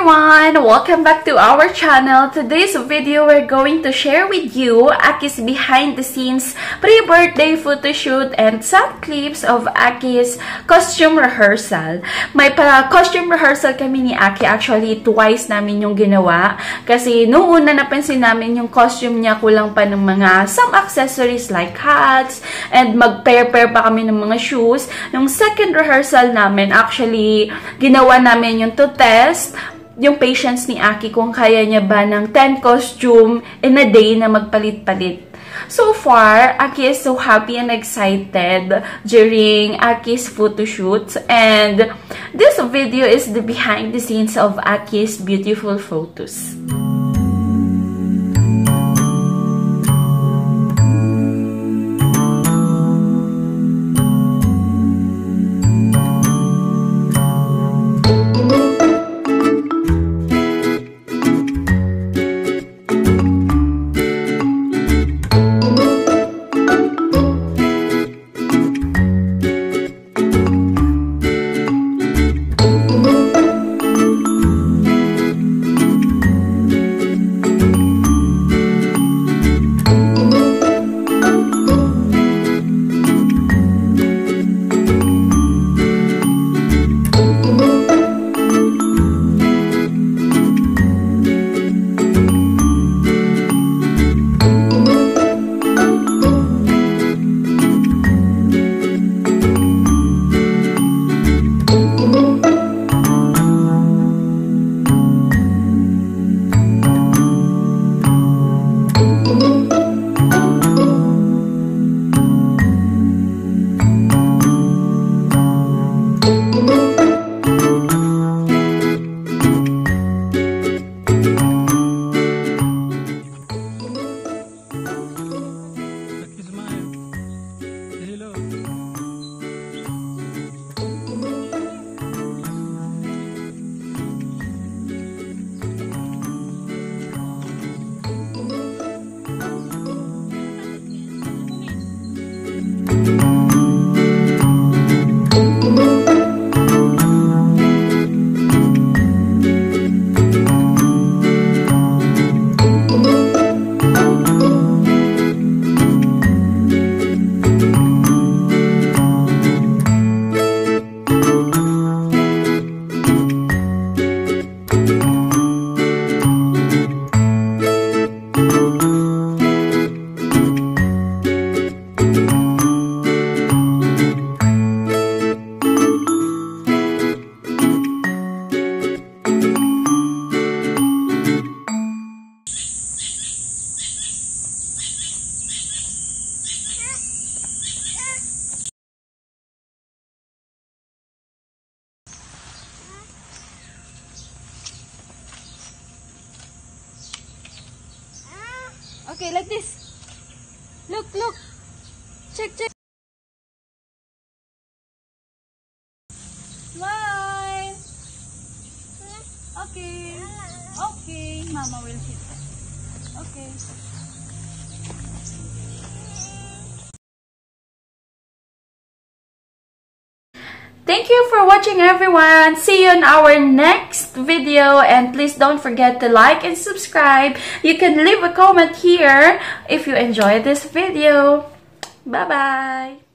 everyone! Welcome back to our channel. Today's video, we're going to share with you Aki's behind-the-scenes pre-birthday photoshoot and some clips of Aki's costume rehearsal. May para costume rehearsal kami ni Aki. Actually, twice namin yung ginawa. Kasi noong una napansin namin yung costume niya kulang pa ng mga some accessories like hats and mag-pair-pair pa kami ng mga shoes. Yung second rehearsal namin, actually, ginawa namin yung to test yung patience ni Aki kung kaya niya ba ng 10 costume in a day na magpalit-palit. So far, Aki is so happy and excited during Aki's photo shoots and this video is the behind the scenes of Aki's beautiful photos. Okay, like this. Look, look. Check, check. Smile. Okay. Okay. Mama will hit. Okay. Thank you for watching everyone. See you in our next video and please don't forget to like and subscribe. You can leave a comment here if you enjoyed this video. Bye-bye.